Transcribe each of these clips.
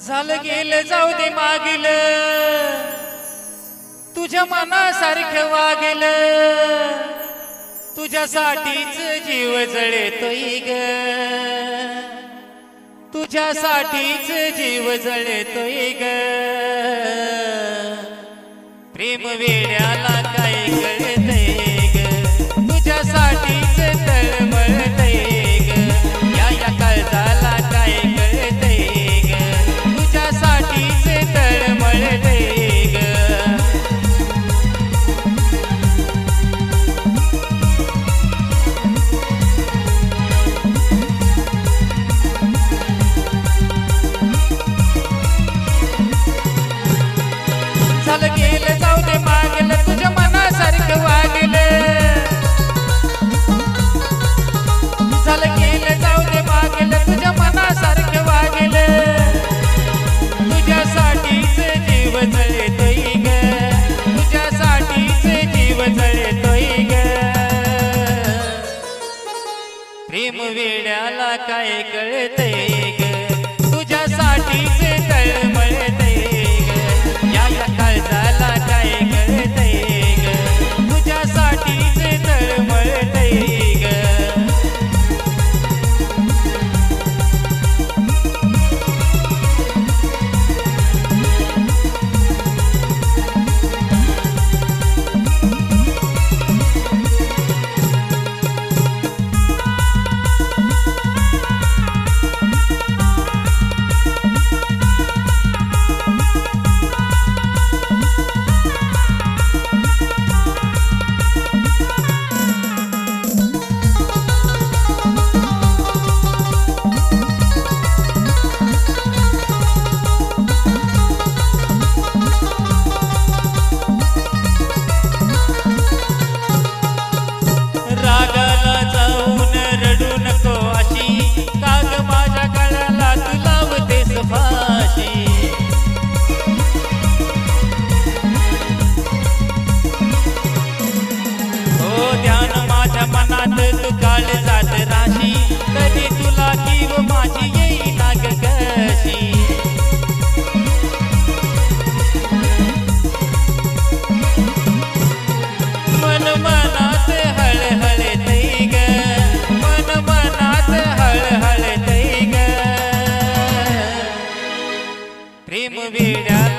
झालं गेलं जाऊ दे मागील. तुझ्या मनासारखं वागेल. तुझ्यासाठीच जीव जळे तोई ग. तुझ्यासाठीच जीव जळे तोई ग. प्रेम वेड्याला काय விடா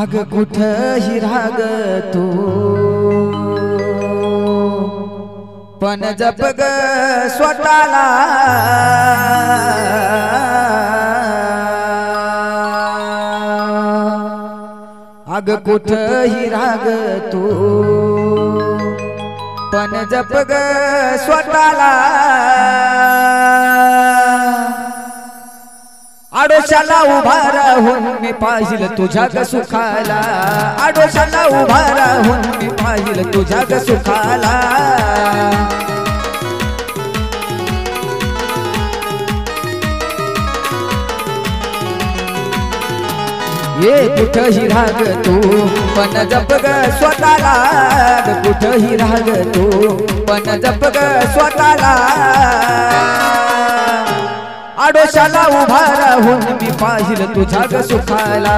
अग कुठही राग तू पण जप ग स्वतःला. अग कुठही राग तू पण जप ग स्वतःला. आडोशाला उभा राहून मी पाहिल तुझ्या ग सुखाला. आडोशाला उभा राहून मी पाहिल तुझ्या ग सुखाला. ये कुठही राग तू पण जप ग स्वतःला. कुठही राग तू पण जप ग स्वतःला. आडोशाला उभा राहून मी पाहिल तुझ्या ग सुखाला.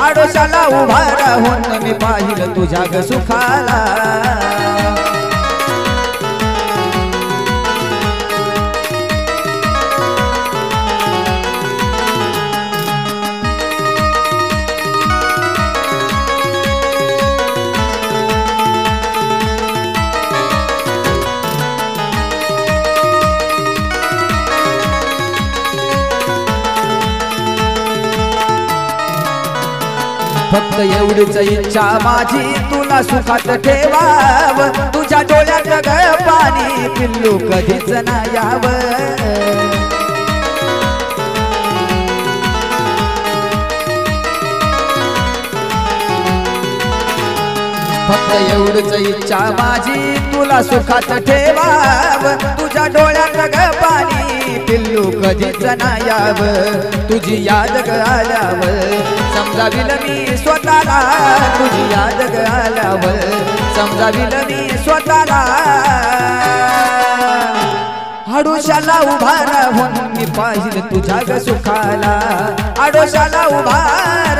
आडोशाला उभा राहून मी पाहिल तुझ्या ग सुखाला. फक्त एवढीच इच्छा माझी. तुला सुखात ठेवाव. तुझ्या डोळ्यात ग पाणी पिल्लू कधीच ना याव. फक्त एवढीच इच्छा माझी. तुला सुखात ठेवाव. तुझ्या डोळ्यात ग पाणी पिल्लू कधीच ना याव तुझी याद ग आल्यावर समजाविल मी स्वतःला तुझी याद ग आल्यावर समजाविल मी स्वतःला. आडोशाला उभा राहून मी पाहिल तुझ्या ग सुखाला. आडोशाला उभा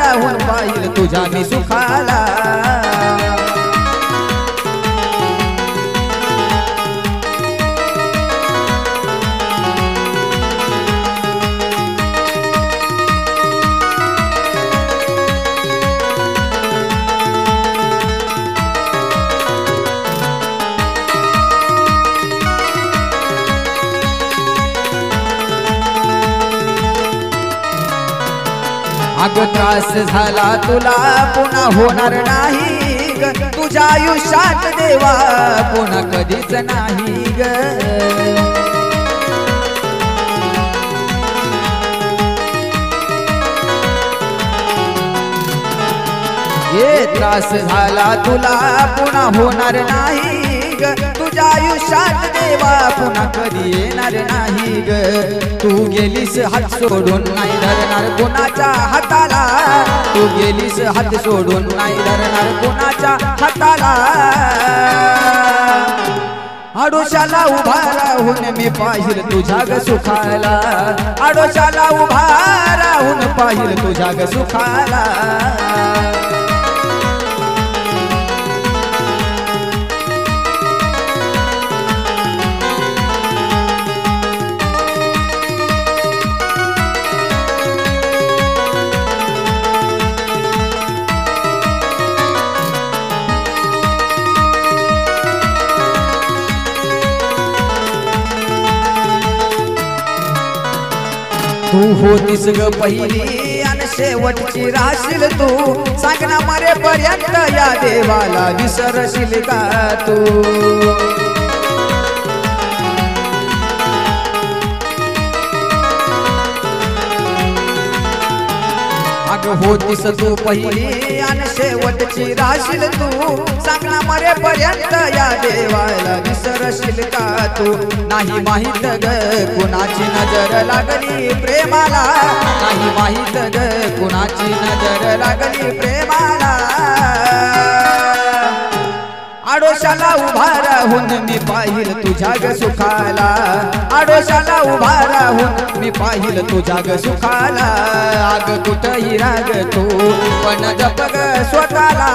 राहून पाहिल तुझ्या मी सुखाला. अग त्रास झाला तुला पुन्हा होणार नाही ग. तुझ्या आयुष्यात देवा पुन्हा कधीच नाही ग. हे त्रास झाला तुला पुन्हा होणार नाही ग तुझ्या आयुष्यात देवा पुन्हा कधी येणार नाही ग. तू गेलीस हात सोडून नाही धरणार कोणाच्या हाताला. तू गेलीस हात सोडून नाही धरणार कोणाच्या हाताला. आडोशाला उभा राहून मी पाहिल तुझ्या ग सुखाला. आडोशाला उभा राहून पाहिल तुझ्या ग सुखाला. तू होतीस ग पहिली आणि शेवटची राशील तू. सांग ना मरेपर्यंत या देवाला विसरशील का तू? होतीस तू पहिली. आणि शेवटची राशील तू. सांग मरेपर्यंत या देवाला विसरशील का तू? नाही माहीत ग कुणाची नजर लागली प्रेमाला. नाही माहीत ग कुणाची नजर लागली प्रेमाला. आडोशाला उभा राहून मी पाहिल तुझ्या ग सुखाला. आडोशाला उभा राहून मी पाहिल तुझ्या ग सुखाला. आग कुठही राग तू पण जप ग स्वतःला.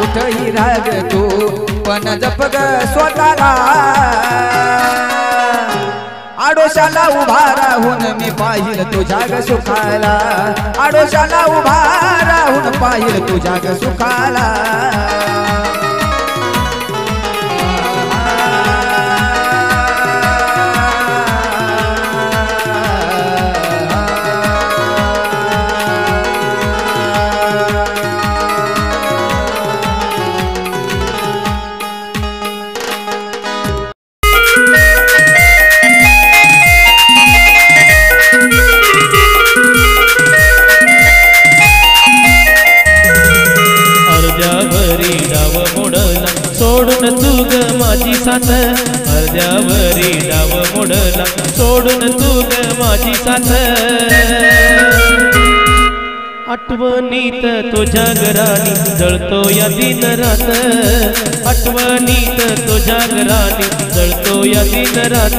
कुठही राग तू पण जप ग स्वतःला. आडोशाला उभा राहून मी पाहिल तुझ्या ग सुखाला. आडोशाला उभा राहून पाहिल तुझ्या ग सुखाला. राणी जळतो या दिन रात. आठवणीत तुझ्या घराणी जळतो या दिन रात.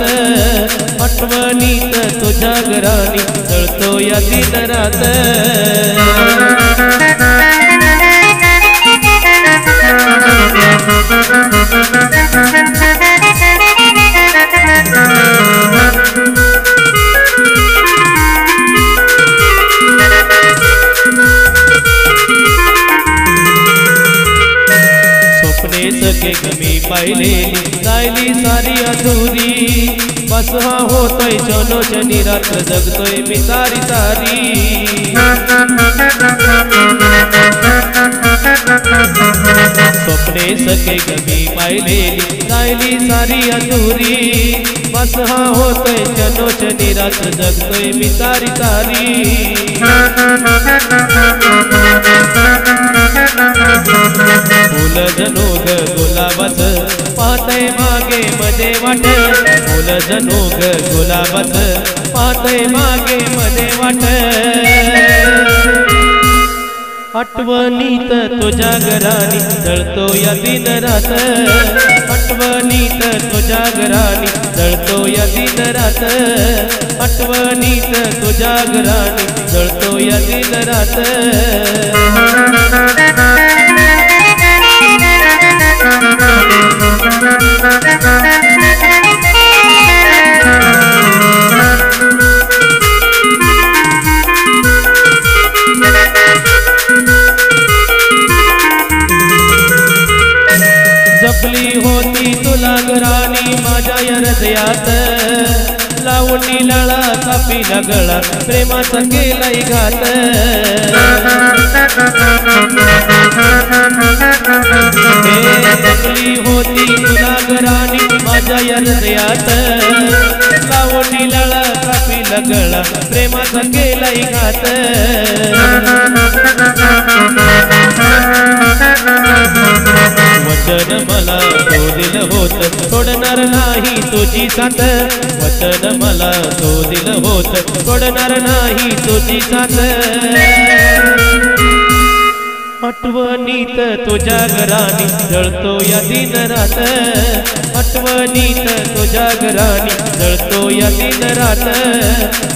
आठवणीत तुझ्या घराणी जळतो या दिन रात. Thank you. के कमी पहले कायली सारी अधूरी। बसवा हाँ हो तो जनो जनी रात जग तो मितारी सारी सपने सके कमी पहले कायली सारी अधूरी। बसवा हाँ हो तो जनो जनी रात जग तो मितारी सारी फुल जनोग ग पाहतय मागे मध्ये वाट. फुल जणू ग पाहतय मागे मध्ये वाट. आठवणीत तुझ्या घरानी जळतो या दिन रात. आठवणीत तुझ्या घरानी जळतो या दिन रात. आठवणीत तुझ्या घरानी जळतो या दिन रात. हृदयात. लावणी लाळा कापी गळा प्रेमाचा केलाय घात. हे होती तुला घरानी माझ्या या हृदयात. लावणी लाळा कापी गळा प्रेमाचा केलाय घात. मला तो होत. सोडणार नाही तुझी साथ. वचन मला तो दिल होत. सोडणार नाही तुझी साथ. आठवणीत तुझ्या घरानी जळतो या दिन रात. आठवणीत तुझ्या घरानी जळतो या दिन रात.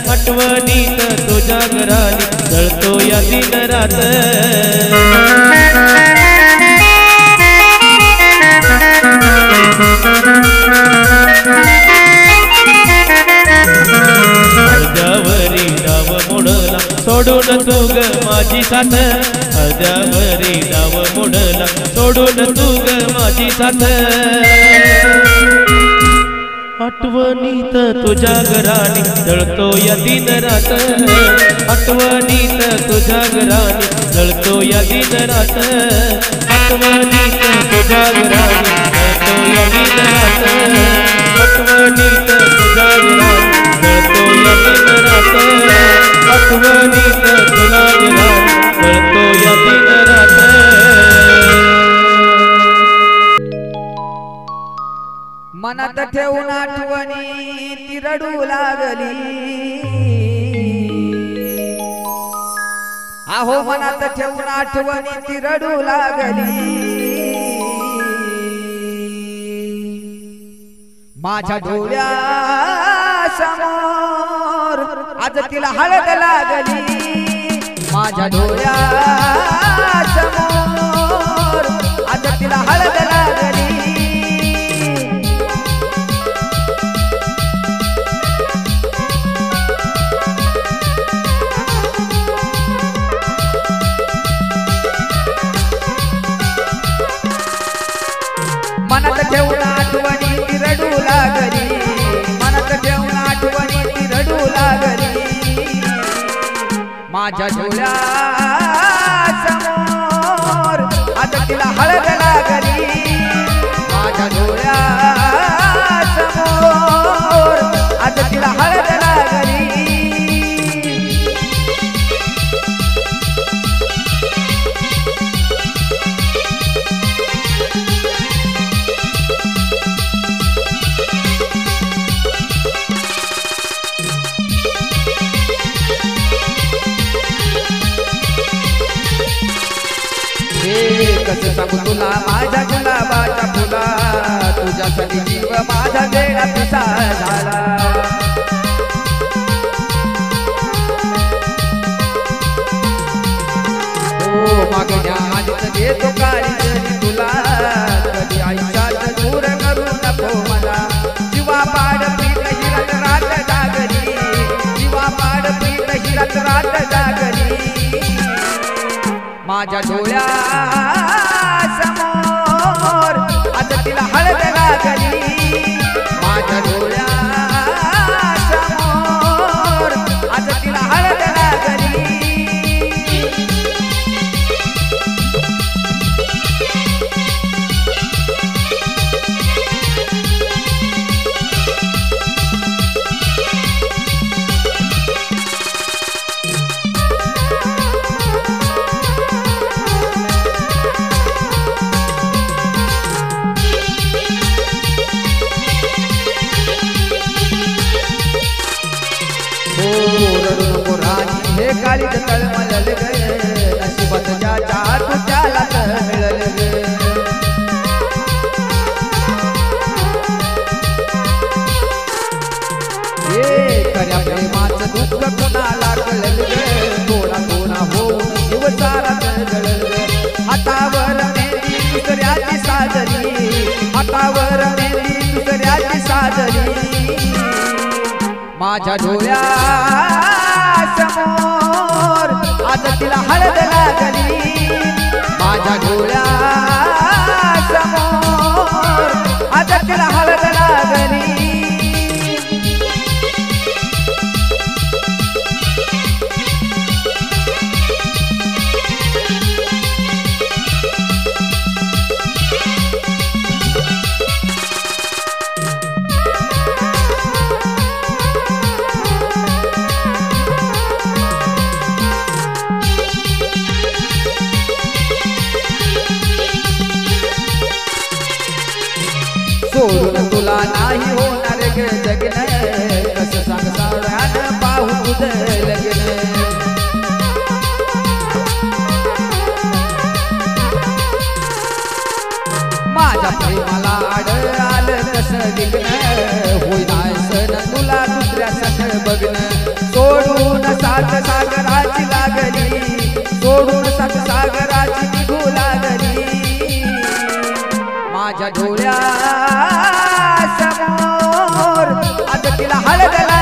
आठवणीत तुझ्या घरानी जळतो या दिन रात. सोडून तू ग माझी साथ. अर्ध्यावरी नाव मोडला सोडून तू ग माझी साथ. आठवणीत तुझ्या घराने जळतो या दिन रात. आठवणीत तुझ्या घराने जळतो या दिन रात. आठवणीत तुझ्या घरानी ठेवून आठवणी ती रडू लागली. माझ्या डोळ्या समोर आज तिला हळद लागली. माझ्या डोळ्या माझ्या डोळ्या समोर आता तिला हळद लागली. माझ्या डोळ्या फुला सांगू तुला माझ्या गुलाबाच्या फुला. तुझ्यासाठी जीव माझा वेळा पिसा झाला. हो, मागण्या आधीच देतो काळी तुला कधी दूर करू नको मला. जीवा पाड पीठ हिरत रात जागरी. जीवा पाड पीठ हिरत रात जागरी. माझ्या डोळ्या माझ्या हे तळमळल ग नशिबात ज्याच्या खऱ्या प्रेमाचं दुःख कुणाला कळल होऊन जीव सारा हातावर दुसऱ्याची साजरी हातावर दुसऱ्याची साजरी माझ्या डोळ्या समोर आज तिला हळद लागली माझ्या गोळ्या समोर आज तिला हळद लागली बोलून तुला नाही होणार गे जगन कस सांग पाहू तुझं लग्न माझ्या प्रेमाला आड आलं कसं होई नाही सण तुला दुसऱ्या सण बघन सोडून सात सागराची लागली. सोडून सात सागराची डोळ्या समोर आज तिला हळद